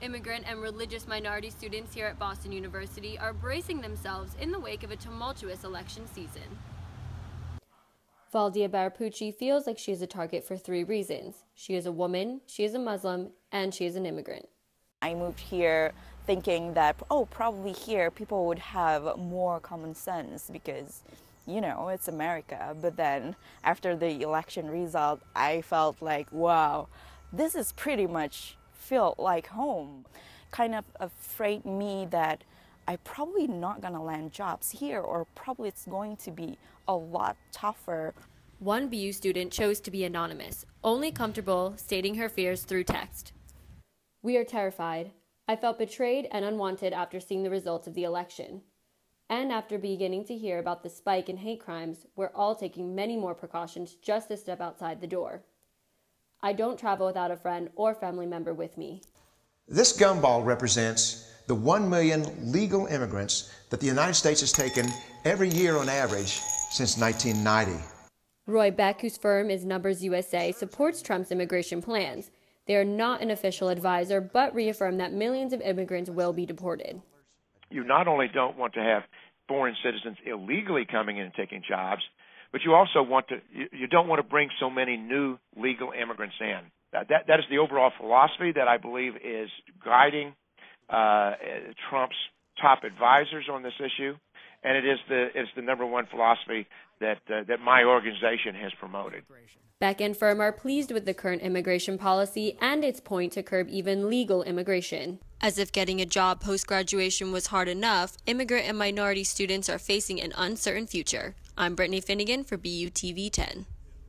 Immigrant and religious minority students here at Boston University are bracing themselves in the wake of a tumultuous election season. Valdia Barapucci feels like she is a target for three reasons. She is a woman, she is a Muslim, and she is an immigrant. I moved here thinking that, oh, probably here people would have more common sense because, you know, it's America. But then after the election result, I felt like, wow, this is pretty much felt like home. Kind of afraid me that I probably not gonna land jobs here, or probably it's going to be a lot tougher. One BU student chose to be anonymous, only comfortable stating her fears through text. We are terrified. I felt betrayed and unwanted after seeing the results of the election. And after beginning to hear about the spike in hate crimes, we're all taking many more precautions just to step outside the door. I don't travel without a friend or family member with me. This gumball represents the 1 million legal immigrants that the United States has taken every year on average since 1990. Roy Beck, whose firm is Numbers USA, supports Trump's immigration plans. They are not an official advisor, but reaffirm that millions of immigrants will be deported. You not only don't want to have foreign citizens illegally coming in and taking jobs, but you also want to you, you don't want to bring so many new legal immigrants in. That, that, that is the overall philosophy that I believe is guiding uh, Trump's top advisors on this issue, and it is the it's the number one philosophy that uh, that my organization has promoted. Beck and firm are pleased with the current immigration policy and its point to curb even legal immigration. As if getting a job post graduation was hard enough, immigrant and minority students are facing an uncertain future. I'm Brittany Finnegan for BUTV 10.